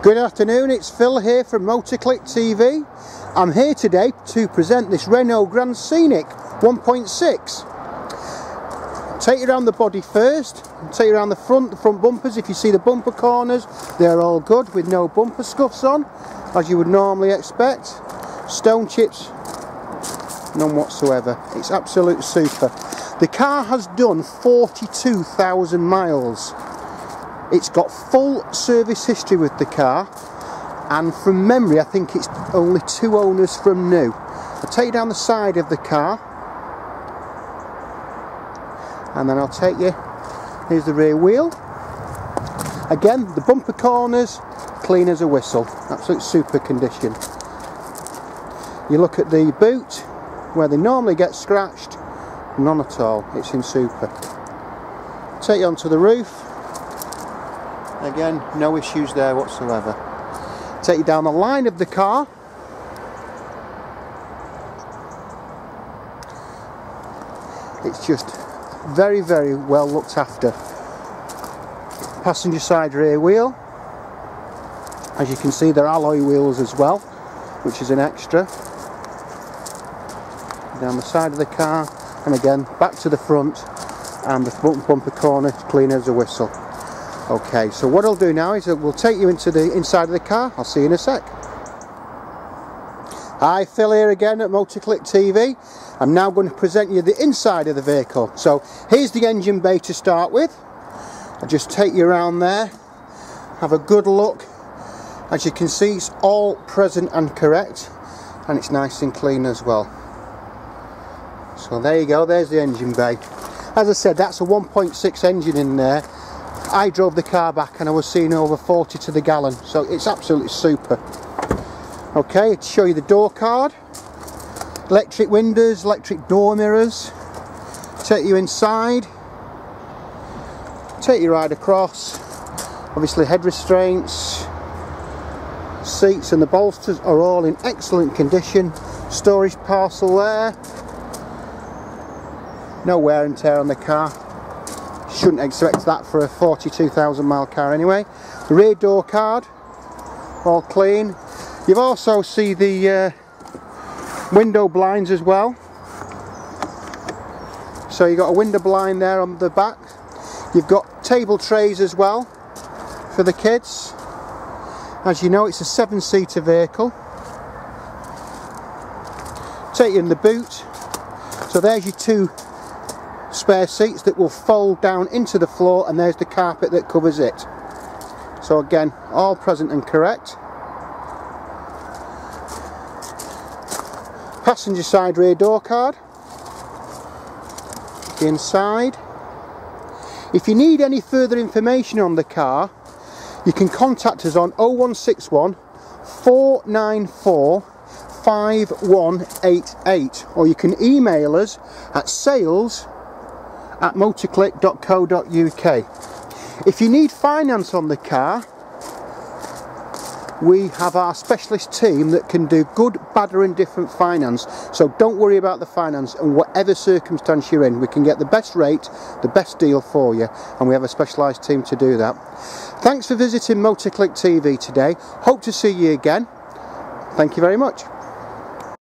Good afternoon, it's Phil here from Motorclick TV. I'm here today to present this Renault Grand Scenic 1.6. Take you around the body first, take you around the front, the front bumpers. If you see the bumper corners, they're all good with no bumper scuffs on, as you would normally expect. Stone chips, none whatsoever. It's absolute super. The car has done 42,000 miles. It's got full service history with the car and from memory I think it's only two owners from new. I'll take you down the side of the car and then I'll take you, here's the rear wheel. Again the bumper corners clean as a whistle, absolute super condition. You look at the boot where they normally get scratched, none at all, it's in super. Take you onto the roof Again, no issues there whatsoever. Take you down the line of the car. It's just very, very well looked after. Passenger side rear wheel. As you can see, they're alloy wheels as well, which is an extra. Down the side of the car, and again, back to the front, and the front bumper corner clean as a whistle. Okay, so what I'll do now is we'll take you into the inside of the car. I'll see you in a sec. Hi, Phil here again at Motorclick TV. I'm now going to present you the inside of the vehicle. So here's the engine bay to start with. I'll just take you around there, have a good look. As you can see, it's all present and correct, and it's nice and clean as well. So there you go, there's the engine bay. As I said, that's a 1.6 engine in there I drove the car back and I was seeing over 40 to the gallon so it's absolutely super. Okay to show you the door card. Electric windows electric door mirrors. Take you inside. Take you right across. Obviously head restraints. Seats and the bolsters are all in excellent condition. Storage parcel there. No wear and tear on the car shouldn't expect that for a 42,000 mile car anyway. The rear door card, all clean. You've also see the uh, window blinds as well. So you've got a window blind there on the back. You've got table trays as well for the kids. As you know it's a seven seater vehicle. Take in the boot. So there's your two spare seats that will fold down into the floor and there's the carpet that covers it. So again, all present and correct. Passenger side rear door card. Inside. If you need any further information on the car, you can contact us on 0161 494 5188 or you can email us at sales at motorclick.co.uk. If you need finance on the car, we have our specialist team that can do good, bad or indifferent finance. So don't worry about the finance and whatever circumstance you're in, we can get the best rate, the best deal for you and we have a specialised team to do that. Thanks for visiting Motorclick TV today. Hope to see you again. Thank you very much.